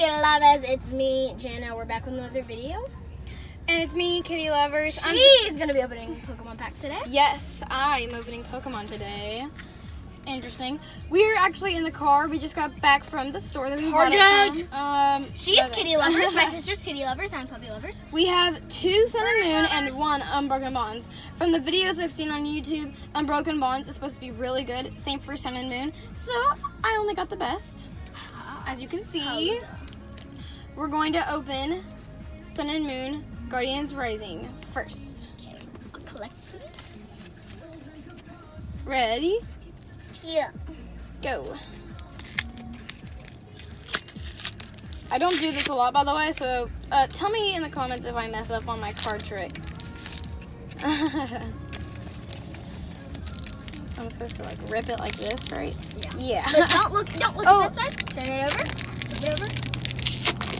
Puppy lovers, it's me, Jana. We're back with another video. And it's me, Kitty Lovers. I'm- She's gonna be opening Pokemon packs today. yes, I'm opening Pokemon today. Interesting. We're actually in the car. We just got back from the store that we bought it Target. from. Um, She's. Kitty lovers. My sister's Kitty lovers. I'm Puppy lovers. We have two Sun and Moon and one Unbroken Bonds. From the videos I've seen on YouTube, Unbroken Bonds is supposed to be really good. Same for Sun and Moon. So I only got the best. As you can see, we're going to open Sun and Moon Guardians Rising first. Okay, I'll collect. Ready? Yeah. Go. I don't do this a lot, by the way, so uh, tell me in the comments if I mess up on my card trick. I'm supposed to like rip it like this, right? Yeah. Yeah. But don't look. Don't look Oh. at that side. Turn it over. Flip it over.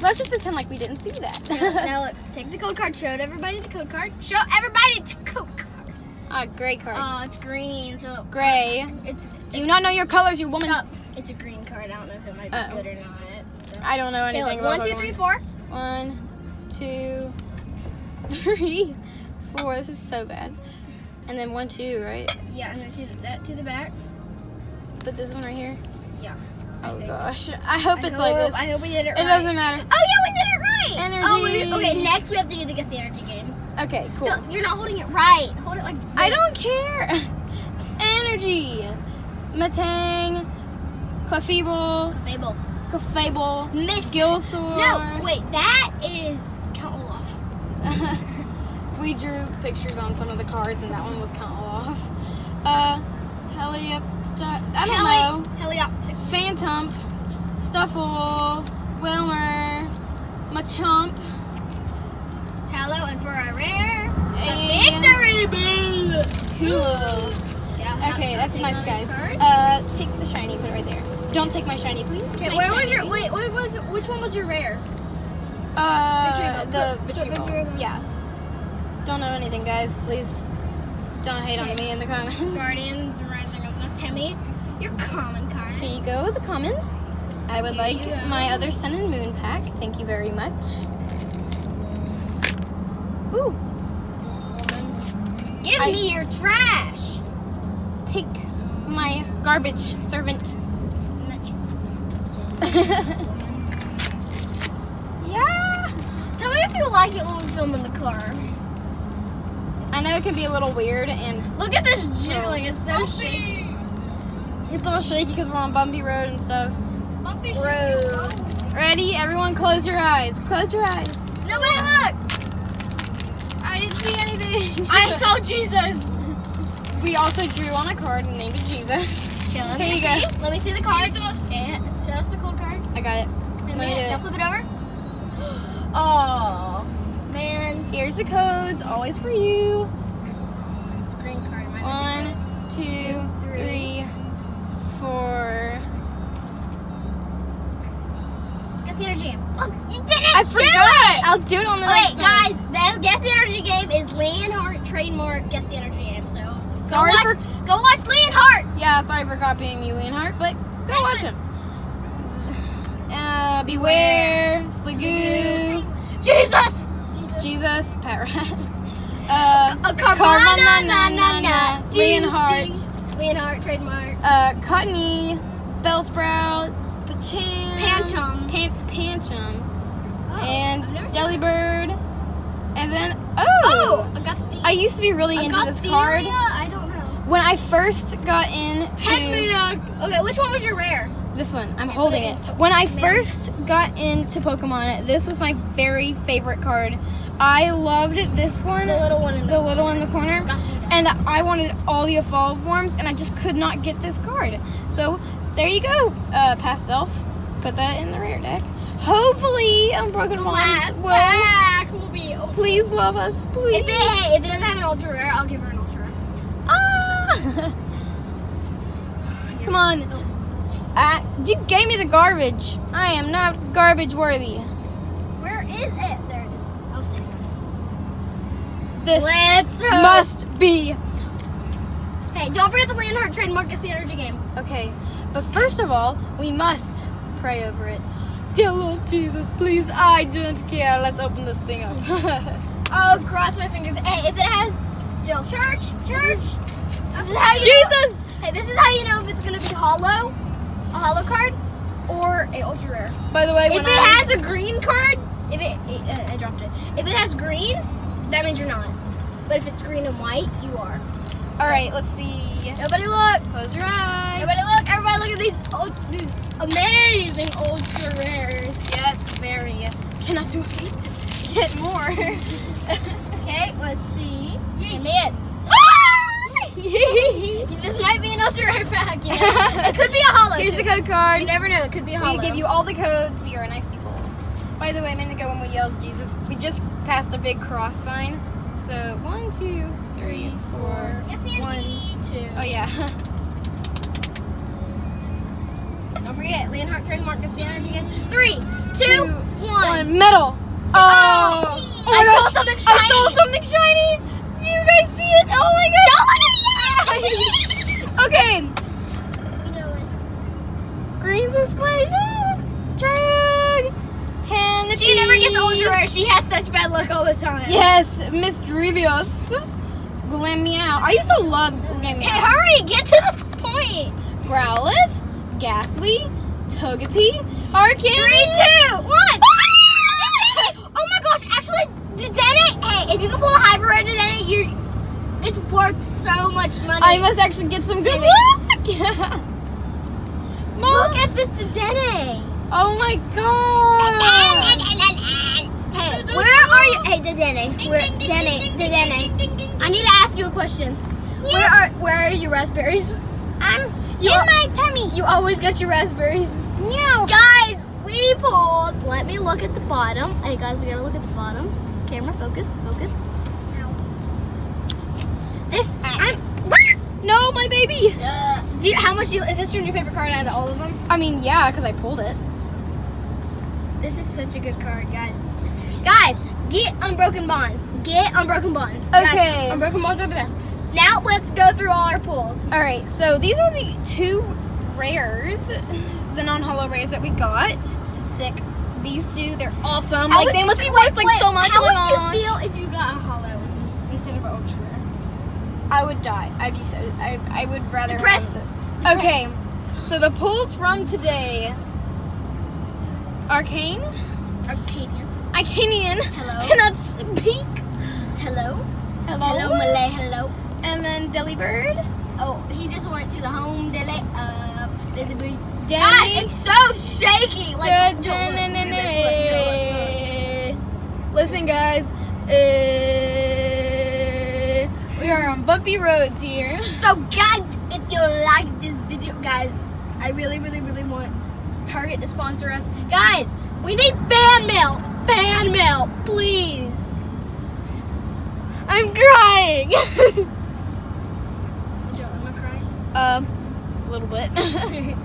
Let's just pretend like we didn't see that. now, now look. Take the code card. Show everybody the code card. Show everybody the code card. Ah, gray card. Oh, it's green. So gray. it's. Do you not know your colors, you woman? Oh, it's a green card. I don't know if it might be Uh-oh. good or not. So. I don't know Okay, anything about one, two, three, four. One, two, three, four. This is so bad. And then one, two, right? Yeah, and then to the, that to the back. But this one right here. Yeah. Oh think. gosh, I hope I it's hope, like this. I hope we did it, It right. It doesn't matter. Oh yeah, we did it right. Oh, we, Energy. okay. Next, we have to do the guess the energy game. Okay, cool. No, you're not holding it right. Hold it like this. I don't care. Energy. Matang, Clefable, Fable. Clefable, Miss. Gilsor. No, wait. That is Count Olaf. we drew pictures on some of the cards, and that one was Count Olaf. Uh, Heliopta. I don't Heli- know. Phantom, Stufful, Wilmer, Machamp, Tallow, and for a rare, a victory bell. Cool. Yeah, Okay, that's nice, guys. Uh, take the shiny, put it right there. Don't take my shiny, please. Okay, where was your wait? What was which one was your rare? Uh, the Bell. Victory put ball. victory bell. Yeah. Don't know anything, guys. Please don't hate on me in the comments. Guardians Rising up next. Hemi, your common card. Here you go, the common. I would like my other Sun and Moon pack. Thank you very much. Ooh, Give I- me your trash. take my garbage servant. yeah. Tell me if you like it when we film in the car. I know it can be a little weird and Look at this jiggling. It's so shaky. It's a little shaky because we're on bumpy road and stuff. Bumpy road. Ready? Everyone close your eyes. Close your eyes. Nobody look. I didn't see anything. I saw Jesus. We also drew on a card and named it Jesus. Okay, let Here me you go. see. Let me see the card. And show us the cold card. I got it. And Let me then, do now it. flip it over. Oh, man. Here's the codes, always for you. It's a green card. It might One, two, three. three, four. be- Guess the energy game. Oh, you didn't I do forgot. it. I'll do it on the Okay, next one. guys, the Guess the Energy game is Leonhart trademark Guess the Energy game. So Sorry go watch, go watch Leonhart. Yeah, sorry for copying you, Leonhart, but go watch him. Uh, beware, Sliggoo, Jesus. Jesus, Pat Rat. Uh, A Carvanha, na na na. Leonhart. Leonhart trademark. uh, Cottonee, Bellsprout, Pacham, Pancham. Pan- Pancham, Oh, and seen Delibird, and then Oh, oh, I. I used to be really into this card I don't know. when I first got into Okay, which one was your rare? this one. I'm holding it. When I first got into Pokemon, this was my very favorite card. I loved this one, The little one in the the. little in the corner. And I wanted all the evolved forms, and I just could not get this card. So there you go, uh, past self. Put that in the rare deck. Hopefully, Unbroken Bonds will pack will be. If please love us, please. it, hey, if it doesn't have an ultra rare, I'll give her an ultra rare. Ah! Come on. Uh, you gave me the garbage. I am not garbage worthy. Where is it? There it is. Oh, see. This Let's must be Hey, don't forget the Leonhart trademark is the energy game. okay. But first of all, we must pray over it. Dear Lord Jesus, please, I don't care. Let's open this thing up. Oh, cross my fingers. Hey, if it has Jill, church, church. This is how you Jesus! Know, hey, this is how you know if it's gonna be hollow, a hollow card, or a ultra rare. By the way, If when it I, has a green card, if it, it uh, I dropped it. If it has green, that means you're not. But if it's green and white, you are. all right, let's see. Nobody look. Close your eyes. Everybody look. Everybody look at these ul- these amazing ultra rares. Yes, very. Cannot wait to get more. Okay, let's see. Give me it. this might be an ultra rare pack. Yeah. it could be a hollow. Here's the code card. You never know. It could be a We hollow. give you all the codes. We are a nice people. By the way, a minute ago when we yelled Jesus, we just passed a big cross sign. So one, two, three, four. Yes, Andy. one. Two. Oh yeah. Don't forget, Leonhart trademark the energy again. Three, two, one. One metal. Oh. Oh, my I saw oh gosh. something I saw something shiny. Do you guys see it? Oh my god. okay. We know it. Green's explosion. Drag. Hen. She never gets ultra rare. She has such bad luck all the time. Yes, Misdreavus. Glam Meow. I used to love Glam Okay, hurry. Get to the point. Growlithe, Gastly, Togepi, Arcanine. Three, two, one. Ah! oh my gosh, actually, Dedenne, hey, if you can pull a hyper rare Dedenne, you it's worth so much money. I must actually get some good luck. Mom. Look at this Dedenne. Oh my god. Where are you? Hey, Dedenne. Where, Dedenne, Dedenne. I need to ask you a question. Where are Where are your raspberries? I'm in my tummy. You always get your raspberries. Meow. Guys, we pulled. Let me look at the bottom. Hey guys, we gotta look at the bottom. Camera, focus, focus. This I'm. No, my baby. Do you, how much do you, is this your new favorite card out of all of them? I mean, yeah, because I pulled it. This is such a good card, guys. Guys, get Unbroken Bonds. Get Unbroken Bonds. Guys, Okay. unbroken Bonds are the best. Now let's go through all our pulls. All right, so these are the two rares, the non-hollow rares that we got. Sick. These two, they're awesome. How like they must be worth like so much. How would gosh. you feel if you got a hollow instead of an ultra rare? I would die. I'd be so. I, I would rather Depressed. this. Okay, so the pulls from today. Arcane, Arcadian. Icanian, Hello. cannot speak. Hello. Hello. Hello, Malay. Hello. And then Delibird. Oh, he just went to the home delay. Uh, a big. God, it's so shaky. Like, Da- Joel, da- na- na- look at this, look, Joel, look, look. Listen, guys. Uh, we are on bumpy roads here. So, guys, if you like this video, guys, I really, really, really want Target to sponsor us. Guys, we need fan mail. Fan mail, please. I'm crying. Joe, am I crying? Um, a little bit.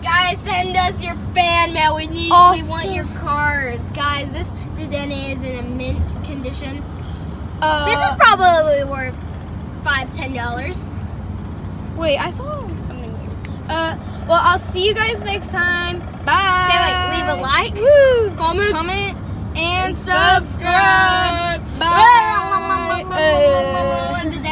Guys, send us your fan mail. We need. We want your cards, guys. This the Denny is in a mint condition. uh, this is probably worth five, ten dollars. Wait, I saw something weird. Uh, well, I'll see you guys next time. Bye. Okay, wait, leave a like, Woo. comment, comment, and subscribe. Bye. Bye.